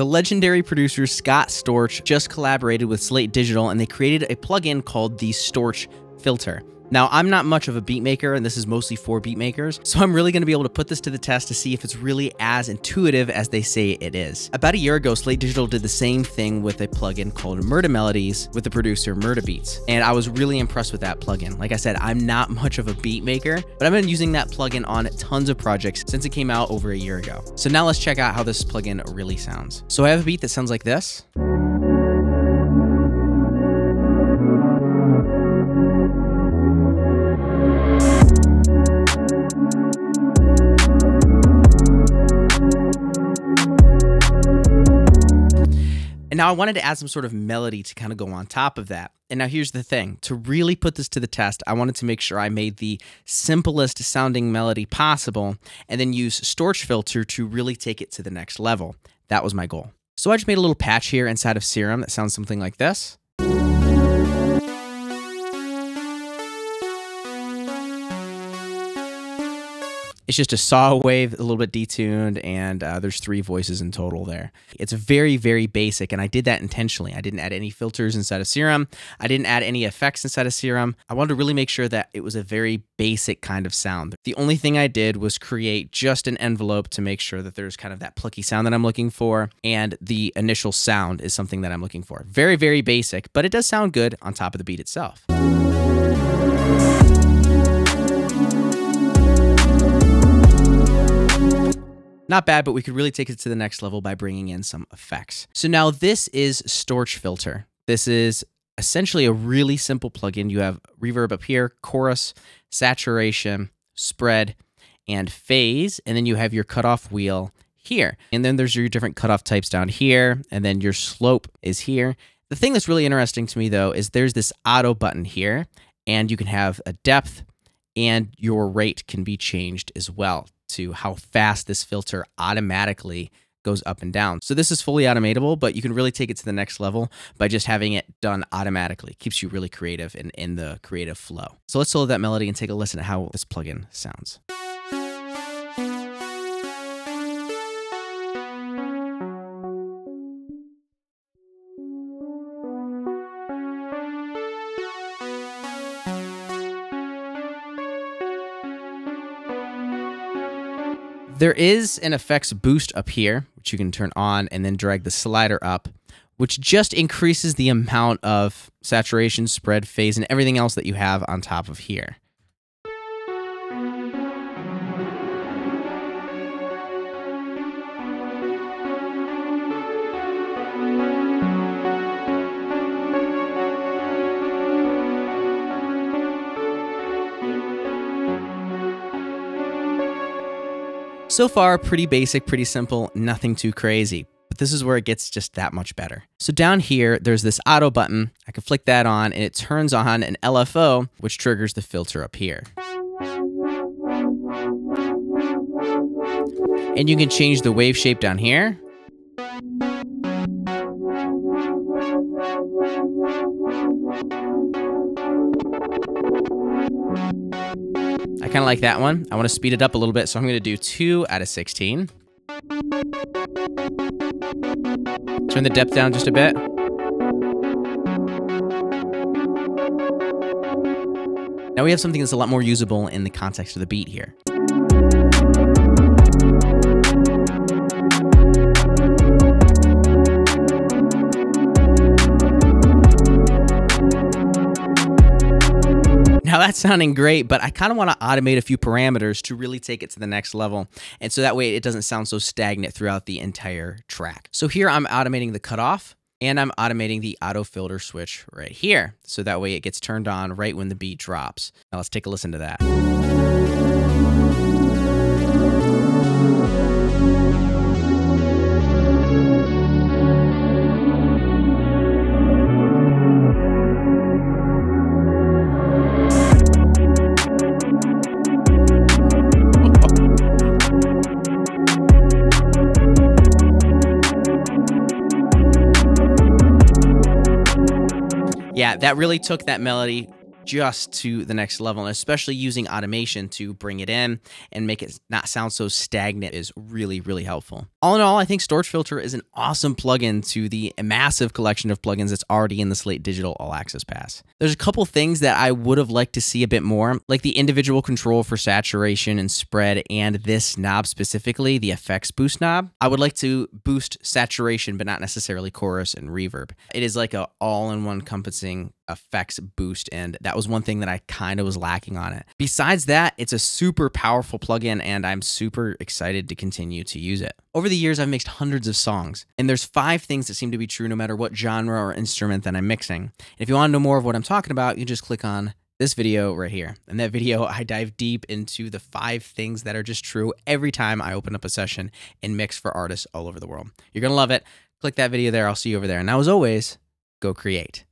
The legendary producer Scott Storch just collaborated with Slate Digital and they created a plugin called the Storch Filter. Now, I'm not much of a beat maker, and this is mostly for beat makers, so I'm really going to be able to put this to the test to see if it's really as intuitive as they say it is. About a year ago, Slate Digital did the same thing with a plugin called Murda Melodies with the producer Murda Beats, and I was really impressed with that plugin. Like I said, I'm not much of a beat maker, but I've been using that plugin on tons of projects since it came out over a year ago. So now let's check out how this plugin really sounds. So I have a beat that sounds like this. Now I wanted to add some sort of melody to kind of go on top of that. And now here's the thing to really put this to the test, I wanted to make sure I made the simplest sounding melody possible and then use Storch Filter to really take it to the next level. That was my goal. So I just made a little patch here inside of Serum that sounds something like this. It's just a saw wave, a little bit detuned, and uh, there's three voices in total there. It's very, very basic, and I did that intentionally. I didn't add any filters inside of Serum. I didn't add any effects inside of Serum. I wanted to really make sure that it was a very basic kind of sound. The only thing I did was create just an envelope to make sure that there's kind of that plucky sound that I'm looking for, and the initial sound is something that I'm looking for. Very, very basic, but it does sound good on top of the beat itself. Not bad, but we could really take it to the next level by bringing in some effects. So now this is Storch Filter. This is essentially a really simple plugin. You have reverb up here, chorus, saturation, spread, and phase, and then you have your cutoff wheel here. And then there's your different cutoff types down here, and then your slope is here. The thing that's really interesting to me though is there's this auto button here, and you can have a depth, and your rate can be changed as well to how fast this filter automatically goes up and down. So this is fully automatable, but you can really take it to the next level by just having it done automatically. It keeps you really creative and in the creative flow. So let's solo that melody and take a listen to how this plugin sounds. There is an effects boost up here, which you can turn on and then drag the slider up, which just increases the amount of saturation, spread, phase, and everything else that you have on top of here. So far, pretty basic, pretty simple, nothing too crazy. But this is where it gets just that much better. So down here, there's this auto button. I can flick that on and it turns on an LFO, which triggers the filter up here. And you can change the wave shape down here. I kind of like that one. I want to speed it up a little bit, so I'm going to do 2 out of 16. Turn the depth down just a bit. Now we have something that's a lot more usable in the context of the beat here. That's sounding great, but I kind of want to automate a few parameters to really take it to the next level. And so that way it doesn't sound so stagnant throughout the entire track. So here I'm automating the cutoff and I'm automating the auto filter switch right here. So that way it gets turned on right when the beat drops. Now let's take a listen to that. Yeah, that really took that melody, just to the next level. And especially using automation to bring it in and make it not sound so stagnant is really, really helpful. All in all, I think Storch Filter is an awesome plugin to the massive collection of plugins that's already in the Slate Digital All Access Pass. There's a couple things that I would have liked to see a bit more, like the individual control for saturation and spread, and this knob specifically, the effects boost knob. I would like to boost saturation, but not necessarily chorus and reverb. It is like a all-in-one encompassing effects boost and that was one thing that I kind of was lacking on it. Besides that, it's a super powerful plugin and I'm super excited to continue to use it. Over the years I've mixed hundreds of songs and there's five things that seem to be true no matter what genre or instrument that I'm mixing. And if you want to know more of what I'm talking about, you just click on this video right here. In that video, I dive deep into the five things that are just true every time I open up a session and mix for artists all over the world. You're going to love it. Click that video there. I'll see you over there. And now, as always, go create.